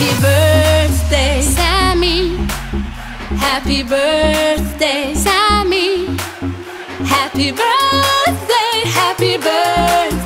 Happy birthday, Sammy. Happy birthday, Sammy! Happy birthday, happy birthday.